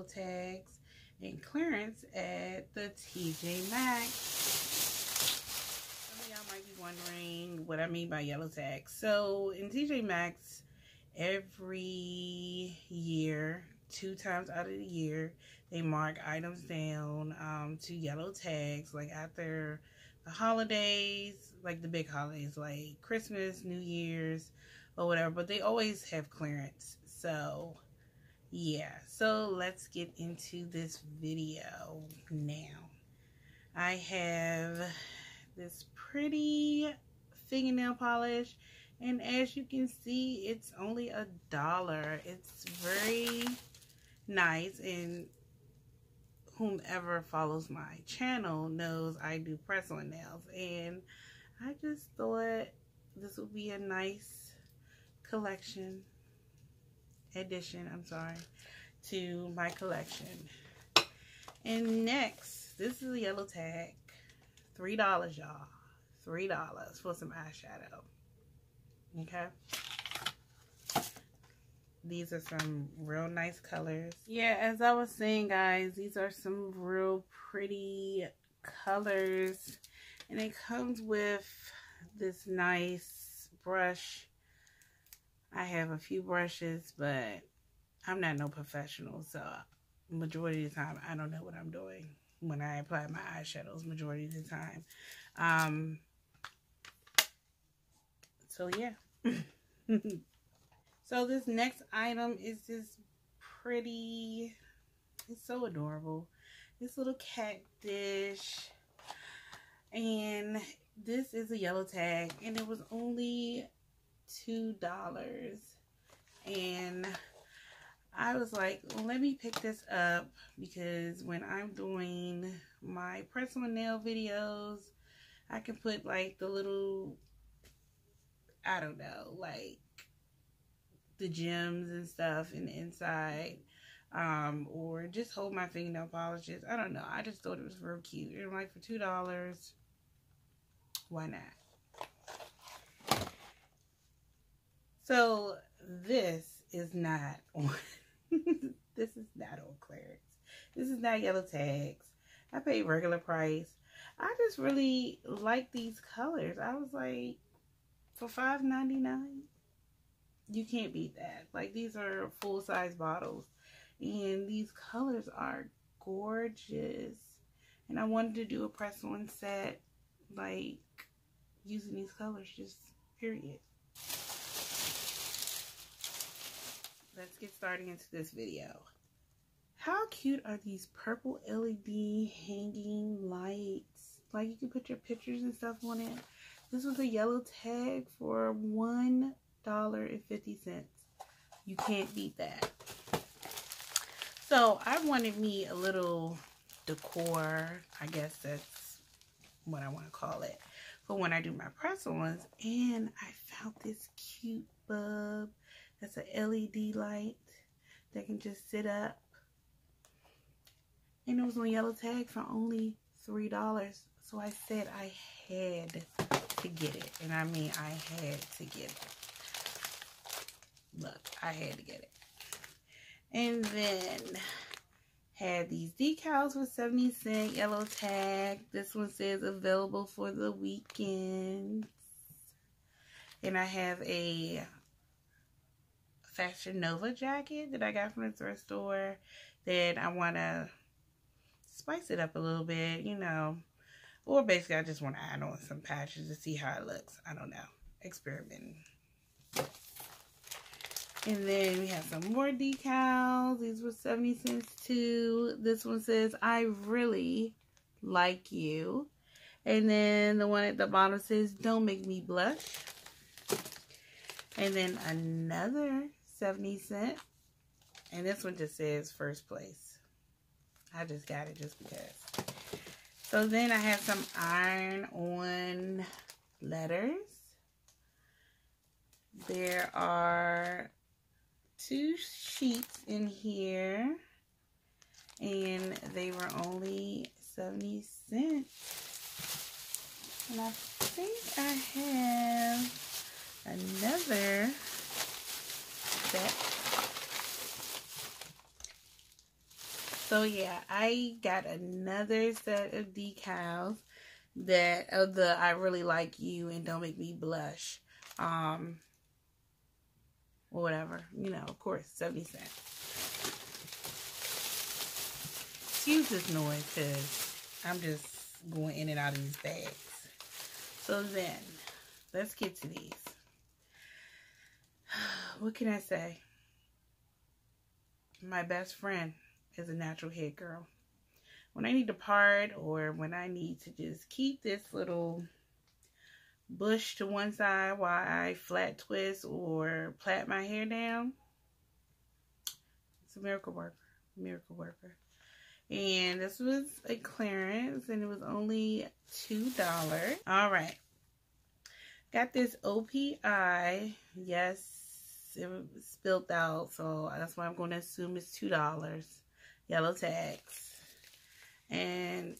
yellow tags and clearance at the TJ Maxx. Some of y'all might be wondering what I mean by yellow tags. So in TJ Maxx, every year, two times out of the year, they mark items down um, to yellow tags, like after the holidays, like the big holidays, like Christmas, New Year's, or whatever. But they always have clearance. So, yeah. So let's get into this video now. I have this pretty fingernail polish. And as you can see, it's only a dollar. It's very nice and whomever follows my channel knows I do press-on nails. And I just thought this would be a nice collection, addition, I'm sorry, to my collection. And next, this is a yellow tag. $3, y'all. $3 for some eyeshadow. Okay these are some real nice colors yeah as i was saying guys these are some real pretty colors and it comes with this nice brush i have a few brushes but i'm not no professional so majority of the time i don't know what i'm doing when i apply my eyeshadows majority of the time um so yeah So this next item is this pretty, it's so adorable. This little cat dish. And this is a yellow tag. And it was only $2. And I was like, let me pick this up because when I'm doing my press-on nail videos, I can put like the little, I don't know, like the gems and stuff in the inside. Um, or just hold my fingernail polishes. I don't know. I just thought it was real cute. And like for $2, why not? So this is not on, this is not on clearance. This is not yellow tags. I paid regular price. I just really like these colors. I was like, for $5.99, you can't beat that. Like these are full size bottles and these colors are gorgeous. And I wanted to do a press on set like using these colors just period. Let's get starting into this video. How cute are these purple LED hanging lights? Like you can put your pictures and stuff on it. This was a yellow tag for $1.50. You can't beat that. So I wanted me a little decor. I guess that's what I want to call it. For when I do my press-ons. And I found this cute bulb. That's an LED light that can just sit up. And it was on yellow tag for only $3. So I said I had to get it. And I mean I had to get it. Look, I had to get it. And then had these decals for 70 cent yellow tag. This one says available for the weekends. And I have a Fashion Nova jacket that I got from the thrift store that I want to spice it up a little bit, you know. Or basically, I just want to add on some patches to see how it looks. I don't know. Experimenting. And then we have some more decals. These were 70 cents too. This one says, I really like you. And then the one at the bottom says, don't make me blush. And then another 70 cent. And this one just says first place. I just got it just because. So then I have some iron-on letters. There are two sheets in here and they were only 70 cents. And I think I have another set. So yeah, I got another set of decals that of the I really like you and don't make me blush. Um or whatever. You know, of course, 70 cents. Excuse this noise because I'm just going in and out of these bags. So then, let's get to these. What can I say? My best friend is a natural head girl. When I need to part or when I need to just keep this little bush to one side while I flat twist or plait my hair down, it's a miracle worker. Miracle worker. And this was a clearance and it was only $2. All right. Got this OPI. Yes, it was spilled out. So that's why I'm going to assume it's $2. Yellow tags. And,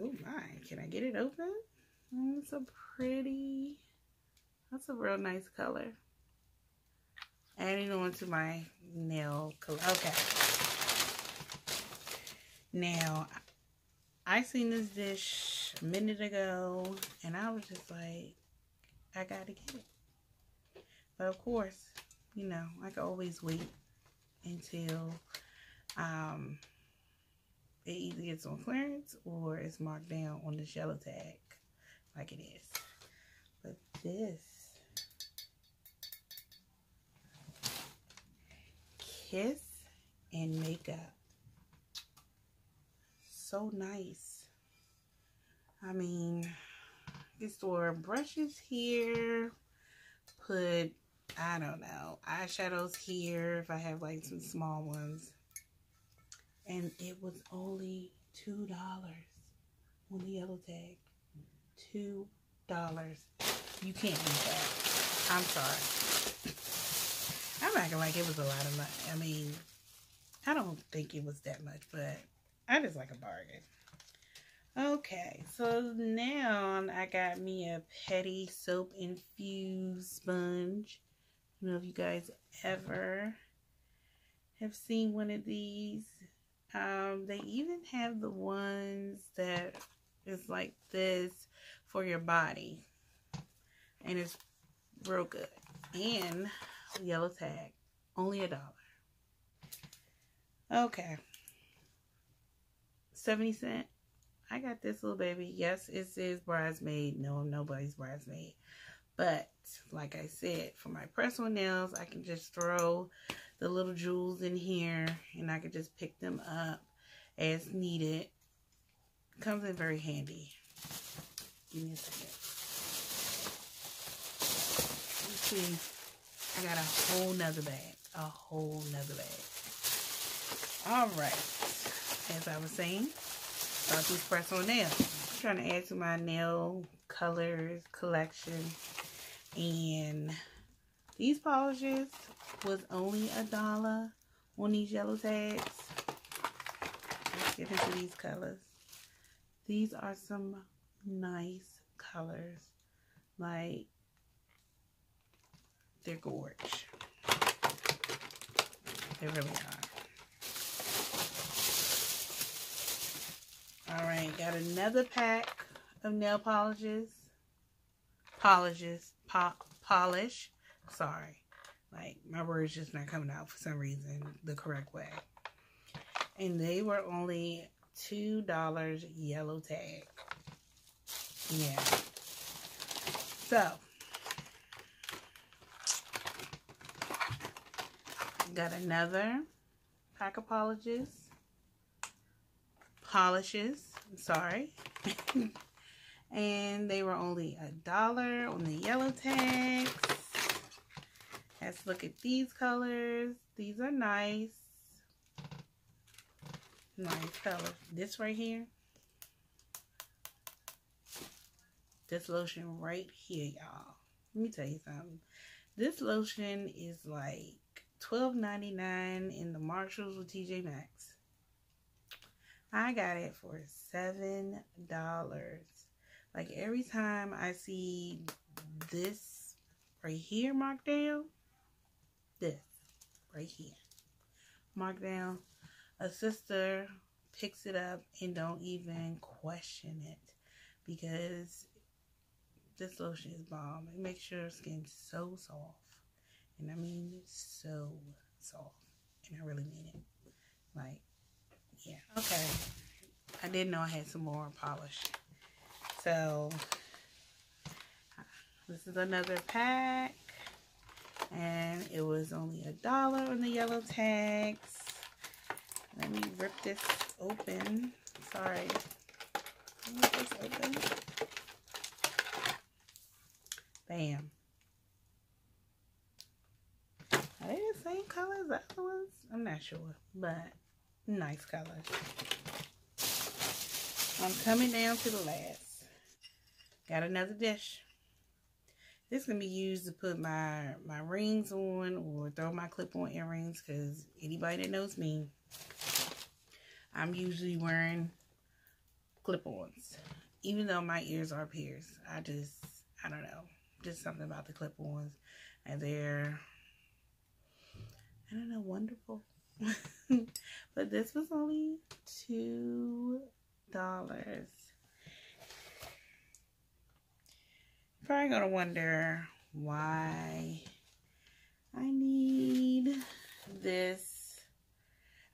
oh my, can I get it open? Mm, it's a pretty, that's a real nice color. Adding on to my nail color. Okay. Now, I seen this dish a minute ago, and I was just like, I gotta get it. But of course, you know, I can always wait until um, it either gets on clearance or it's marked down on the yellow tag like it is. But this kiss and makeup so nice. I mean, you store brushes here, put, I don't know, eyeshadows here if I have like some small ones. And it was only $2 on the yellow tag. $2. You can't beat that. I'm sorry. I'm acting like it was a lot of money. I mean, I don't think it was that much, but I just like a bargain. Okay, so now I got me a Petty Soap Infused Sponge. I don't know if you guys ever have seen one of these. Um, they even have the ones that is like this for your body. And it's real good. And yellow tag, only a dollar. Okay. 70 cent. I got this little baby. Yes, it says bridesmaid. No, nobody's bridesmaid. But, like I said, for my personal nails, I can just throw the little jewels in here. And I can just pick them up as needed. Comes in very handy. Give me a second. Let's see. I got a whole nother bag. A whole nother bag. All right. As I was saying, about these personal nails. I'm trying to add to my nail colors collection. And these polishes was only a dollar on these yellow tags. Let's get into these colors. These are some nice colors. Like, they're gorge. They really are. Alright, got another pack of nail polishes. Polishes. Po polish. Sorry. Like, my word's just not coming out for some reason the correct way. And they were only $2 yellow tag. Yeah. So, got another pack of polishes. Polishes, sorry. and they were only a dollar on the yellow tags. Let's look at these colors. These are nice. Nice color. This right here this lotion right here, y'all. Let me tell you something. This lotion is like $12.99 in the Marshalls with TJ Maxx. I got it for $7. Like every time I see this right here marked down, this right here marked down, a sister picks it up and don't even question it because this lotion is bomb. It makes your skin so soft. And I mean so soft. And I really mean it. Like, yeah. Okay. I didn't know I had some more polish. So, this is another pack. And it was only a dollar on the yellow tags. Let me rip this open. Sorry. Rip this open. Bam. Are they the same color as the other ones? I'm not sure, but nice colors. I'm coming down to the last. Got another dish. This can be used to put my, my rings on or throw my clip-on earrings because anybody that knows me, I'm usually wearing clip-ons. Even though my ears are pierced. I just, I don't know. Just something about the clip-ons. And they're, I don't know, wonderful. but this was only $2. Probably gonna wonder why I need this.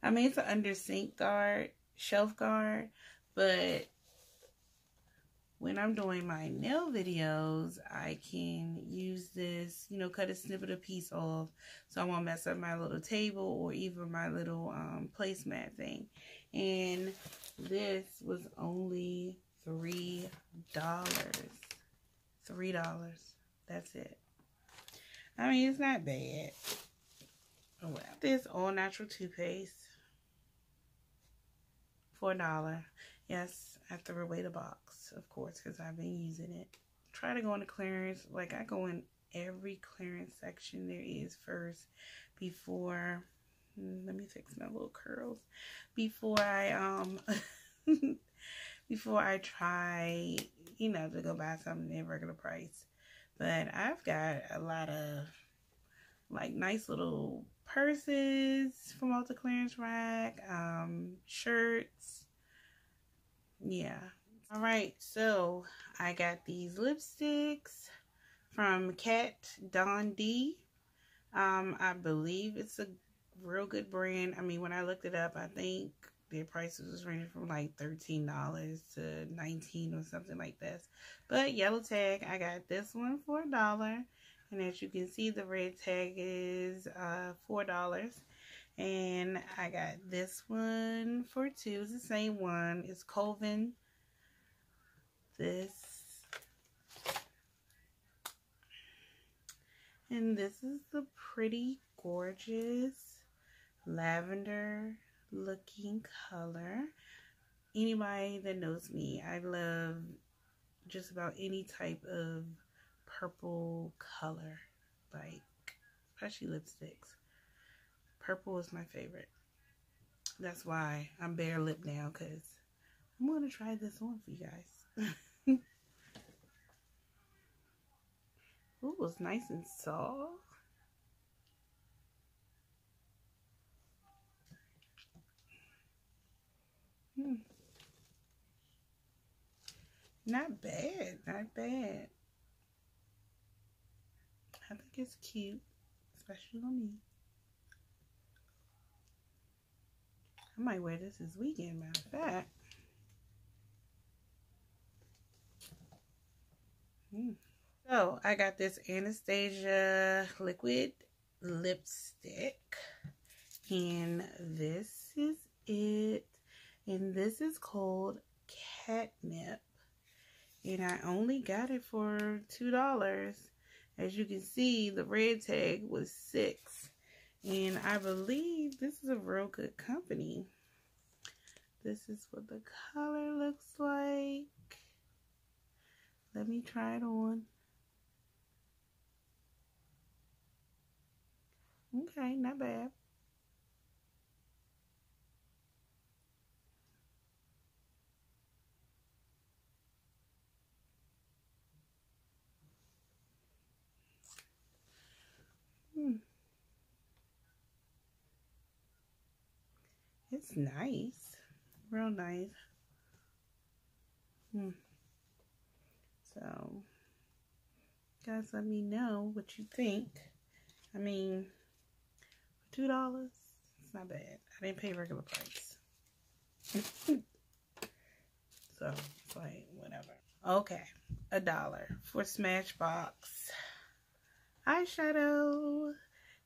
I mean, it's an under sink guard, shelf guard, but when I'm doing my nail videos, I can use this, you know, cut a snippet of a piece off so I won't mess up my little table or even my little um, placemat thing. And this was only $3. $3. That's it. I mean, it's not bad. This all natural toothpaste. For a dollar. Yes, I threw away the box, of course, because I've been using it. Try to go into clearance. Like, I go in every clearance section there is first before hmm, let me fix my little curls before I um before I try you know, to go buy something in regular price. But I've got a lot of like nice little purses from Ulta Clearance Rack, um, shirts. Yeah. All right, so I got these lipsticks from Kat Von D. Um, I believe it's a real good brand. I mean, when I looked it up, I think their prices was ranging from like $13 to 19 or something like this. But yellow tag, I got this one for a dollar. And as you can see, the red tag is uh, $4. And I got this one for two. It's the same one. It's Colvin. This. And this is the pretty, gorgeous lavender looking color. Anybody that knows me, I love just about any type of purple color, like especially lipsticks. Purple is my favorite. That's why I'm bare lip now because I'm going to try this on for you guys. Ooh, it's nice and soft. Hmm. Not bad, not bad. I think it's cute, especially on me. I might wear this this weekend, matter of fact. Hmm. So, I got this Anastasia liquid lipstick. And this is it and this is called catnip and I only got it for two dollars. As you can see the red tag was six. And I believe this is a real good company. This is what the color looks like. Let me try it on. Okay not bad It's nice. Real nice. Hmm. So, guys, let me know what you think. I mean, two dollars, it's not bad. I didn't pay regular price. so, it's like, whatever. Okay, a dollar for Smashbox eyeshadow.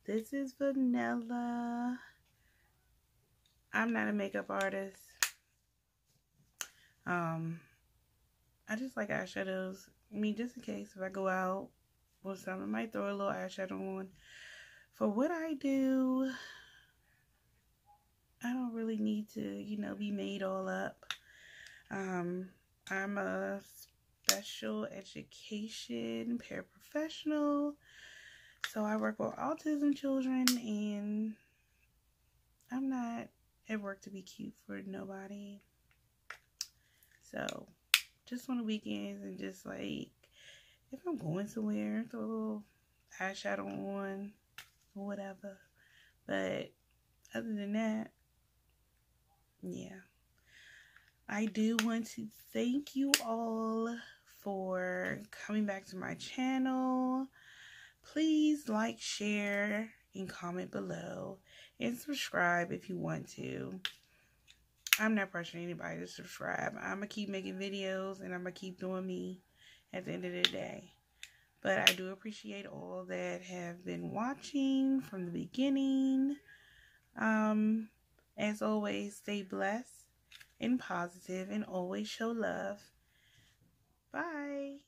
This is vanilla. I'm not a makeup artist. Um, I just like eyeshadows. I mean, just in case if I go out or something, I might throw a little eyeshadow on. For what I do, I don't really need to, you know, be made all up. Um, I'm a special education paraprofessional. So I work with autism children and I'm not at work to be cute for nobody. So just on the weekends and just like if I'm going somewhere, throw a little eyeshadow on or whatever. But other than that, yeah. I do want to thank you all for coming back to my channel. Please like, share, and comment below. And subscribe if you want to. I'm not pressuring anybody to subscribe. I'm going to keep making videos and I'm going to keep doing me at the end of the day. But I do appreciate all that have been watching from the beginning. Um, as always, stay blessed and positive and always show love. Bye.